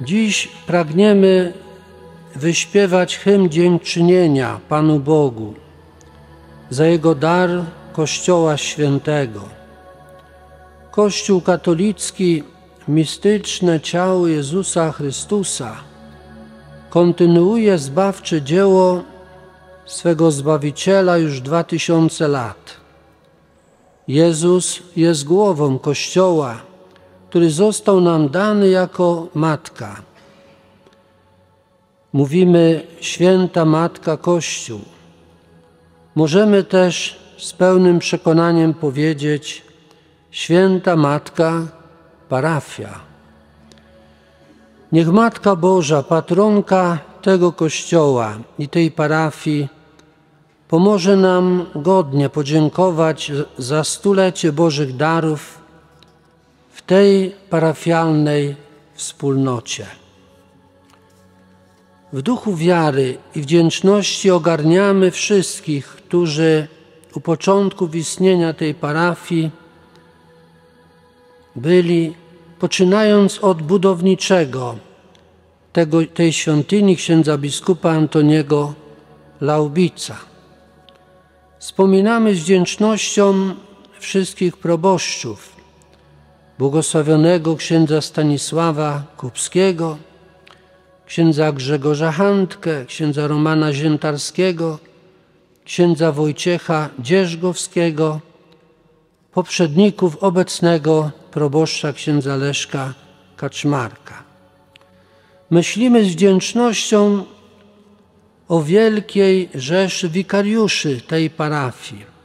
Dziś pragniemy wyśpiewać hymn dziękczynienia Panu Bogu za Jego dar Kościoła Świętego. Kościół katolicki, mistyczne ciało Jezusa Chrystusa, kontynuuje zbawcze dzieło swego Zbawiciela już dwa tysiące lat. Jezus jest głową Kościoła, który został nam dany jako Matka. Mówimy Święta Matka Kościół. Możemy też z pełnym przekonaniem powiedzieć Święta Matka Parafia. Niech Matka Boża, patronka tego Kościoła i tej parafii, pomoże nam godnie podziękować za stulecie Bożych darów tej parafialnej wspólnocie. W duchu wiary i wdzięczności ogarniamy wszystkich, którzy u początków istnienia tej parafii byli, poczynając od budowniczego tego, tej świątyni księdza biskupa Antoniego Laubica. Wspominamy z wdzięcznością wszystkich proboszczów, błogosławionego księdza Stanisława Kupskiego, księdza Grzegorza Handkę, księdza Romana Ziętarskiego, księdza Wojciecha Dzierżgowskiego, poprzedników obecnego proboszcza księdza Leszka Kaczmarka. Myślimy z wdzięcznością o wielkiej rzeszy wikariuszy tej parafii,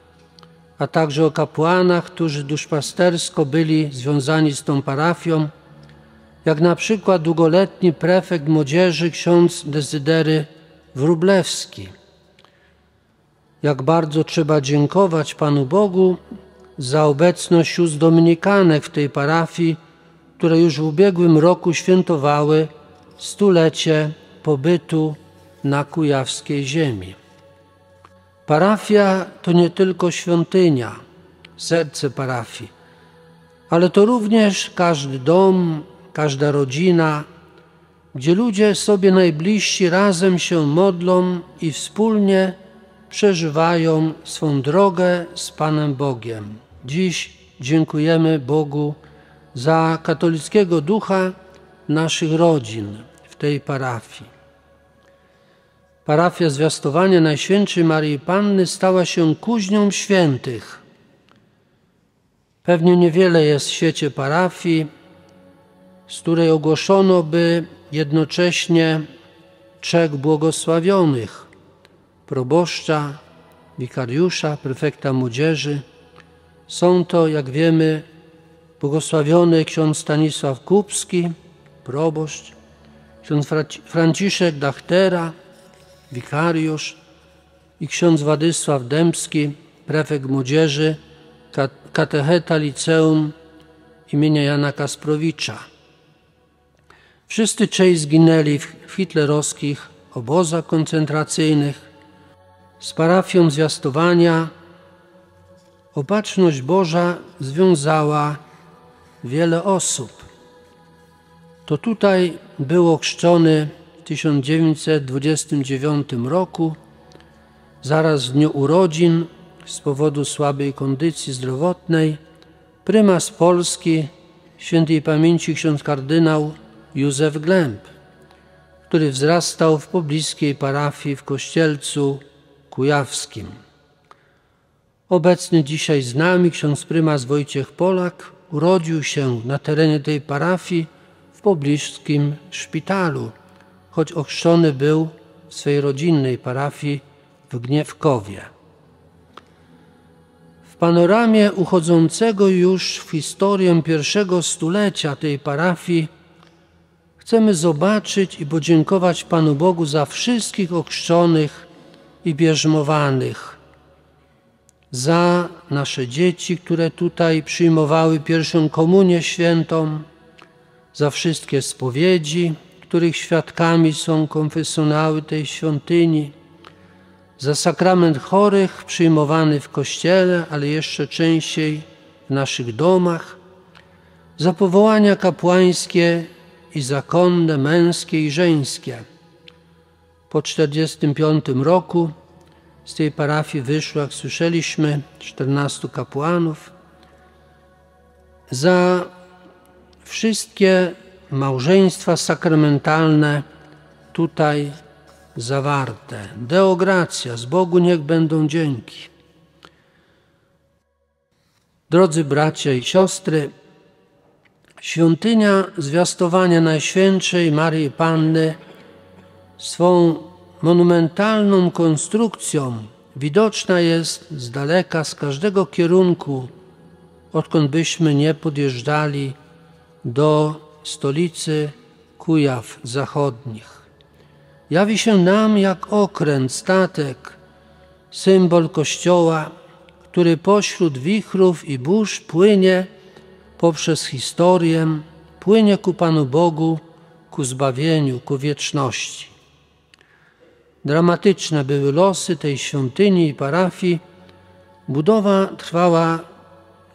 a także o kapłanach, którzy duszpastersko byli związani z tą parafią, jak na przykład długoletni prefekt młodzieży ksiądz Dezydery Wrublewski. Jak bardzo trzeba dziękować Panu Bogu za obecność sióstr dominikanek w tej parafii, które już w ubiegłym roku świętowały stulecie pobytu na kujawskiej ziemi. Parafia to nie tylko świątynia, serce parafii, ale to również każdy dom, każda rodzina, gdzie ludzie sobie najbliżsi razem się modlą i wspólnie przeżywają swą drogę z Panem Bogiem. Dziś dziękujemy Bogu za katolickiego ducha naszych rodzin w tej parafii. Parafia Zwiastowania Najświętszej Marii Panny stała się kuźnią świętych. Pewnie niewiele jest w świecie parafii, z której ogłoszono by jednocześnie trzech błogosławionych proboszcza, wikariusza, prefekta młodzieży. Są to, jak wiemy, błogosławiony ksiądz Stanisław Kupski, proboszcz, ksiądz Franciszek Dachtera, wikariusz i ksiądz Władysław Dębski, prefekt młodzieży, katecheta liceum imienia Jana Kasprowicza. Wszyscy trzej zginęli w hitlerowskich obozach koncentracyjnych. Z parafią zwiastowania opatrzność Boża związała wiele osób. To tutaj był ochrzczony 1929 roku, zaraz w dniu urodzin, z powodu słabej kondycji zdrowotnej, prymas Polski, świętej pamięci ksiądz kardynał Józef Glęb, który wzrastał w pobliskiej parafii w Kościelcu Kujawskim. Obecny dzisiaj z nami ksiądz prymas Wojciech Polak urodził się na terenie tej parafii w pobliskim szpitalu, choć ochrzczony był w swej rodzinnej parafii w Gniewkowie. W panoramie uchodzącego już w historię pierwszego stulecia tej parafii chcemy zobaczyć i podziękować Panu Bogu za wszystkich ochrzczonych i bierzmowanych, za nasze dzieci, które tutaj przyjmowały pierwszą komunię świętą, za wszystkie spowiedzi, których świadkami są konfesjonały tej świątyni, za sakrament chorych przyjmowany w kościele, ale jeszcze częściej w naszych domach, za powołania kapłańskie i zakonne, męskie i żeńskie. Po 45 roku z tej parafii wyszło, jak słyszeliśmy, 14 kapłanów. Za wszystkie małżeństwa sakramentalne tutaj zawarte. Deo gratia, z Bogu niech będą dzięki. Drodzy bracia i siostry, świątynia zwiastowania Najświętszej Maryi Panny swą monumentalną konstrukcją widoczna jest z daleka, z każdego kierunku, odkąd byśmy nie podjeżdżali do stolicy Kujaw Zachodnich. Jawi się nam jak okręt, statek, symbol Kościoła, który pośród wichrów i burz płynie poprzez historię, płynie ku Panu Bogu, ku zbawieniu, ku wieczności. Dramatyczne były losy tej świątyni i parafii. Budowa trwała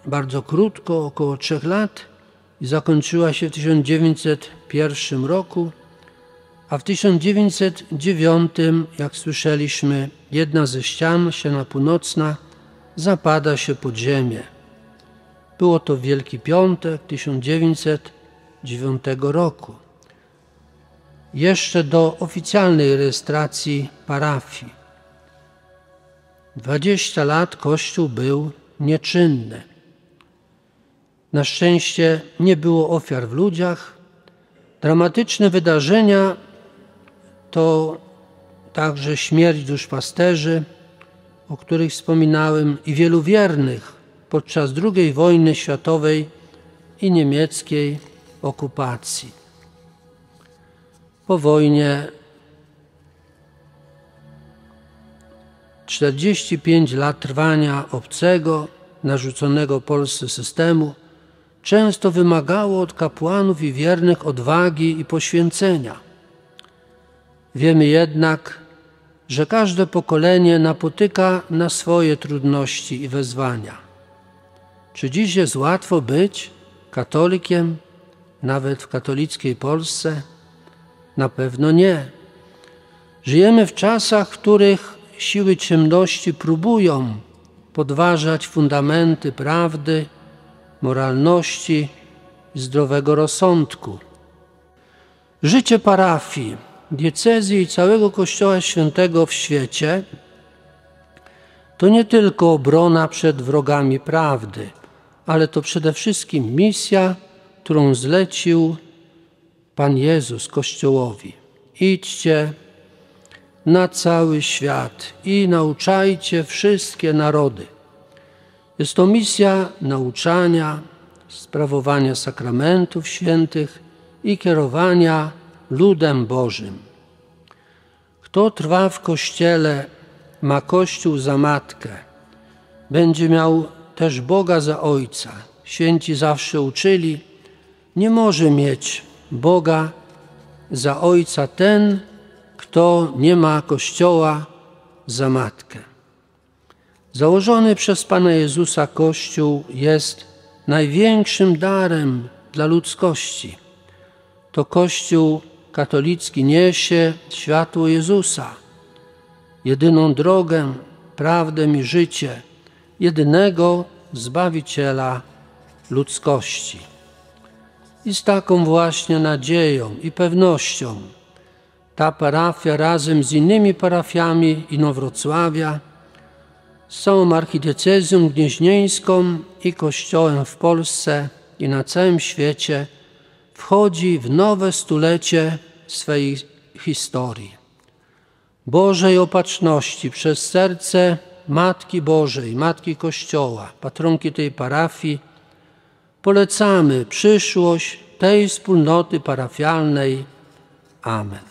bardzo krótko, około trzech lat i zakończyła się w 1901 roku, a w 1909, jak słyszeliśmy, jedna ze ścian, ściana północna, zapada się pod ziemię. Było to Wielki Piątek 1909 roku. Jeszcze do oficjalnej rejestracji parafii. 20 lat Kościół był nieczynny. Na szczęście nie było ofiar w ludziach. Dramatyczne wydarzenia to także śmierć duszpasterzy, o których wspominałem, i wielu wiernych podczas II wojny światowej i niemieckiej okupacji. Po wojnie 45 lat trwania obcego, narzuconego Polsce systemu często wymagało od kapłanów i wiernych odwagi i poświęcenia. Wiemy jednak, że każde pokolenie napotyka na swoje trudności i wezwania. Czy dziś jest łatwo być katolikiem, nawet w katolickiej Polsce? Na pewno nie. Żyjemy w czasach, w których siły ciemności próbują podważać fundamenty prawdy, moralności zdrowego rozsądku. Życie parafii, diecezji i całego Kościoła Świętego w świecie to nie tylko obrona przed wrogami prawdy, ale to przede wszystkim misja, którą zlecił Pan Jezus Kościołowi. Idźcie na cały świat i nauczajcie wszystkie narody. Jest to misja nauczania, sprawowania sakramentów świętych i kierowania ludem Bożym. Kto trwa w Kościele, ma Kościół za matkę, będzie miał też Boga za Ojca. Święci zawsze uczyli, nie może mieć Boga za Ojca ten, kto nie ma Kościoła za matkę. Założony przez Pana Jezusa Kościół jest największym darem dla ludzkości. To Kościół katolicki niesie światło Jezusa, jedyną drogę, prawdę i życie, jedynego Zbawiciela ludzkości. I z taką właśnie nadzieją i pewnością ta parafia razem z innymi parafiami Inowrocławia, całą archidiecezją gnieźnieńską i Kościołem w Polsce i na całym świecie wchodzi w nowe stulecie swej historii. Bożej opatrzności przez serce Matki Bożej, Matki Kościoła, patronki tej parafii, polecamy przyszłość tej wspólnoty parafialnej. Amen.